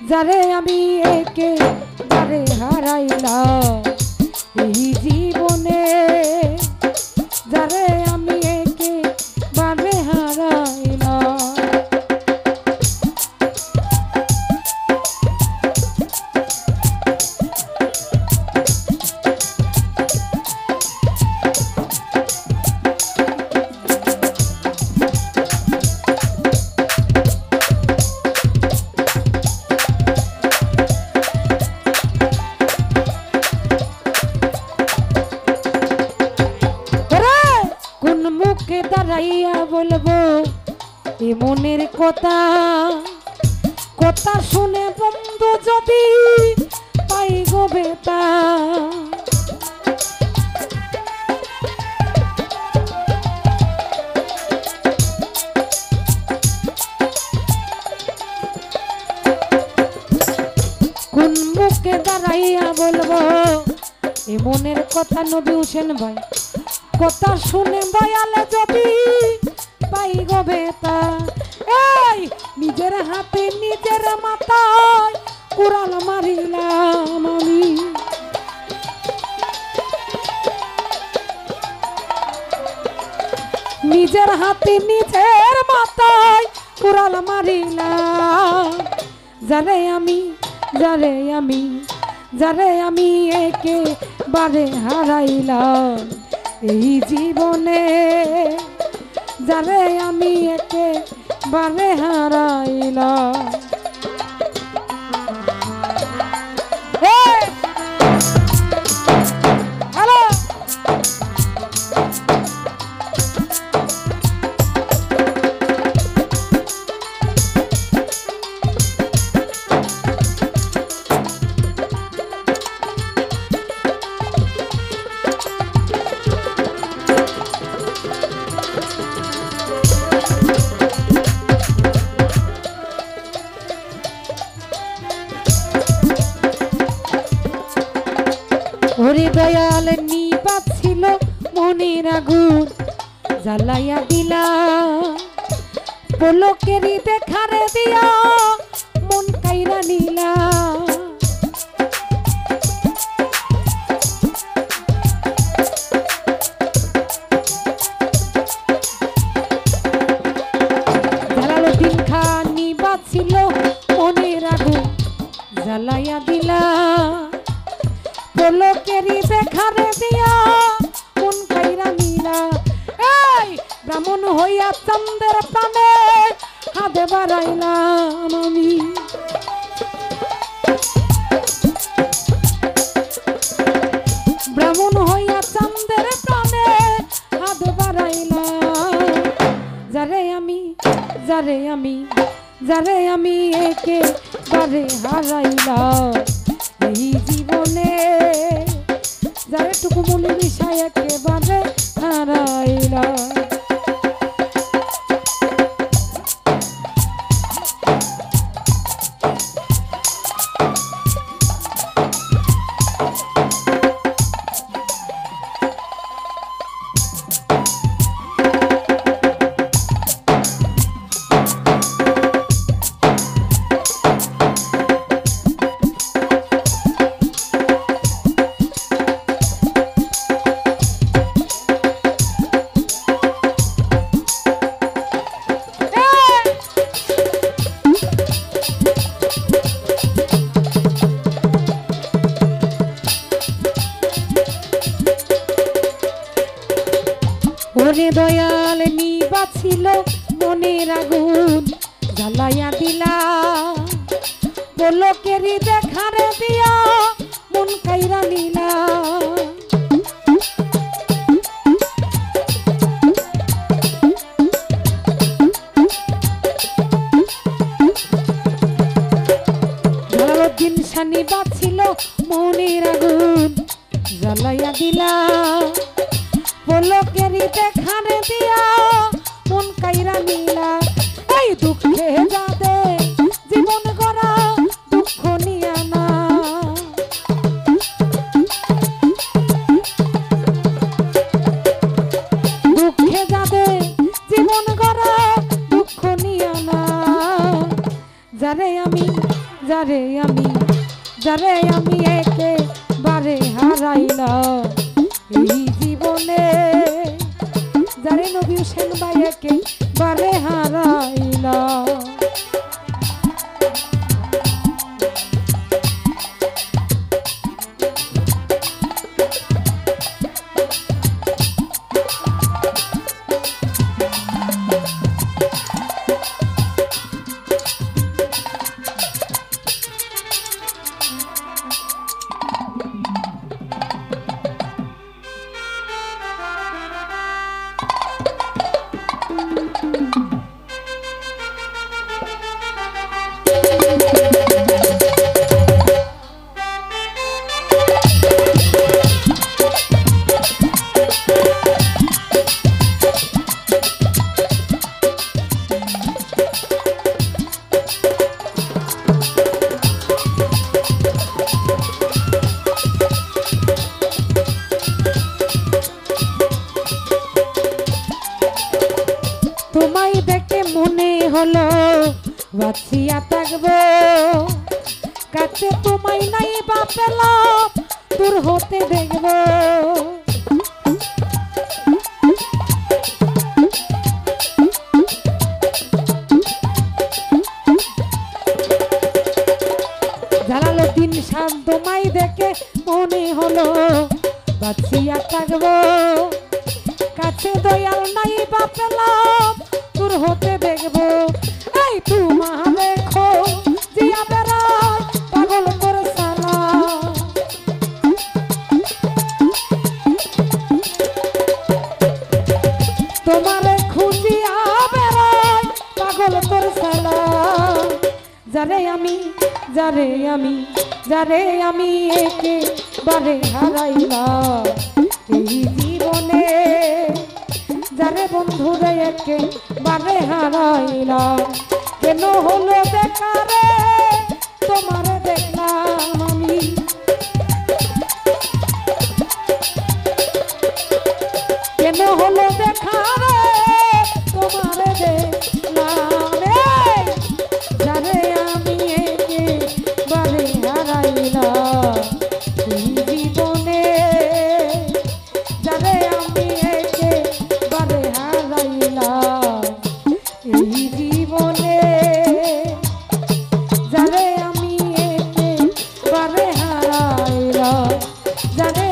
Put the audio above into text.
যারে আমি একে যারে হারাইলাম এই জীবনে মনের কথা কথা শুনে বন্ধু যদি পাই গো বেতা কোন মুখে দাঁড়াইয়া বলব, এ মনের কথা নবী হোসেন ভাই, কথা শুনে বয়ালে যদি পাই গো বেতা এই, নিজের হাতে, নিজের মাথায় কুড়াল মারিলাম আমি। নিজের হাতে, নিজের মাথায় কুড়াল মারিলাম। যারে আমি যারে আমি যারে আমি একে বারে হারাইলাম। এই জীবনে যারে আমি একে বারে হারাইলাম। ওরে দয়াল, নিপাত ছিল মনের আগুন, জ্বালাইয়া দিলা। পলকেরই দেখারে দিয়া মন কাইরা নিলা। ছিল মনের আগুন, জ্বালাইয়া দিলা। পলকেরই দেখারে দিয়া কোন কাইরা নিলা এই, ব্রাহ্মণ হইয়া চন্দ্রের প্রাণে হাতে বাড়াইলাম আমি। ব্রাহ্মণ হইয়া চন্দ্রের প্রাণে হাত বাড়াইলাম। যারে আমি যারে আমি যারে আমি একে বারে হারাইলাম। যারে টুকু পলকেরই দেখারে দিয়া মন কাইরা নিলা জালালউদ্দিন সানি বাছিল মনের আগুন, জ্বালাইয়া দিলা। পলকেরই দেখারে দিয়া মন কাইরা নিলা এই দুঃখে যাবে যারে আমি একেবারে হারাইলাম এই জীবনে যারে নবী হোসেন ভাই একেবারে হারাইলাম বাঁচিয়া থাকব। কাছে তোমায় নাই বা পেলাম দূর হতে দেখব। জালালো দিন শাম তোমায় দেখে মনে হলো, বাঁচিয়া থাকব। কাছে দয়াল নাই বা পেলাম দূর হতে দেখব। যারে আমি যারে আমি যারে আমি একেবারে হারাইলাম। এই জীবনে যারে বন্ধুরে একেবারে হারাইলাম। কেন হলো বেকারে? Jamais.